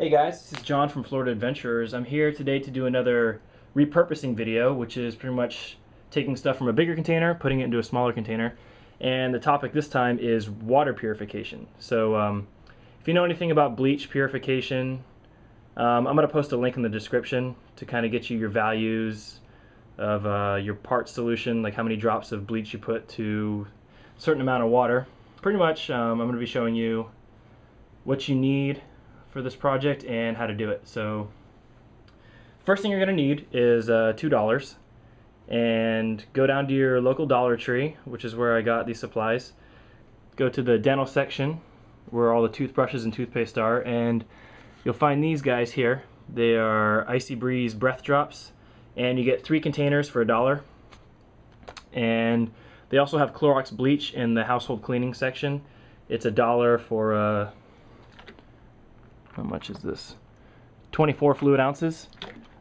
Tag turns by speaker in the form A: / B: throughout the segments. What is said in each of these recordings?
A: Hey guys, this is Jon from Florida Adventurers. I'm here today to do another repurposing video, which is pretty much taking stuff from a bigger container, putting it into a smaller container. And the topic this time is water purification. So um, if you know anything about bleach purification, um, I'm going to post a link in the description to kind of get you your values of uh, your part solution, like how many drops of bleach you put to a certain amount of water. Pretty much, um, I'm going to be showing you what you need for this project and how to do it. So first thing you're going to need is uh, $2 and go down to your local Dollar Tree, which is where I got these supplies. Go to the dental section where all the toothbrushes and toothpaste are and you'll find these guys here. They are Icy Breeze breath drops and you get three containers for a dollar. And they also have Clorox bleach in the household cleaning section. It's a dollar for a uh, how much is this? 24 fluid ounces.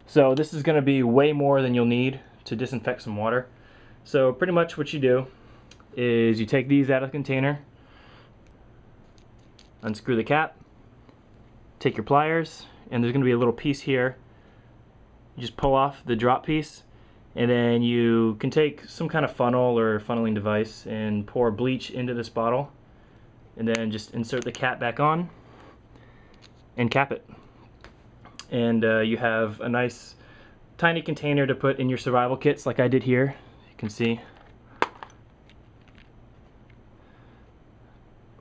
A: So this is going to be way more than you'll need to disinfect some water. So pretty much what you do is you take these out of the container, unscrew the cap, take your pliers, and there's going to be a little piece here. You just pull off the drop piece, and then you can take some kind of funnel or funneling device and pour bleach into this bottle, and then just insert the cap back on and cap it. And uh, you have a nice tiny container to put in your survival kits like I did here. You can see.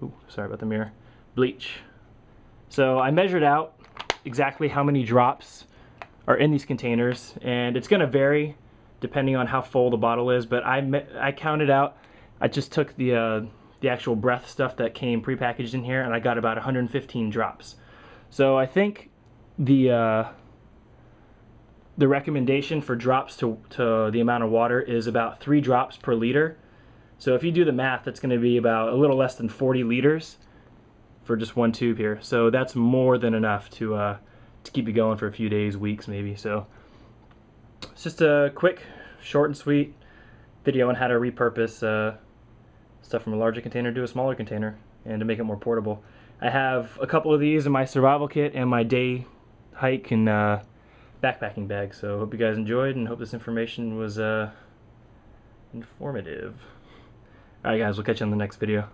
A: Ooh, sorry about the mirror. Bleach. So I measured out exactly how many drops are in these containers and it's going to vary depending on how full the bottle is but I, I counted out I just took the uh, the actual breath stuff that came prepackaged in here and I got about 115 drops so I think the uh, the recommendation for drops to, to the amount of water is about three drops per liter. So if you do the math, that's going to be about a little less than 40 liters for just one tube here. So that's more than enough to uh, to keep you going for a few days, weeks maybe. So it's just a quick, short and sweet video on how to repurpose uh, stuff from a larger container to a smaller container and to make it more portable. I have a couple of these in my survival kit and my day hike and uh, backpacking bag. So hope you guys enjoyed and hope this information was uh, informative. Alright guys, we'll catch you on the next video.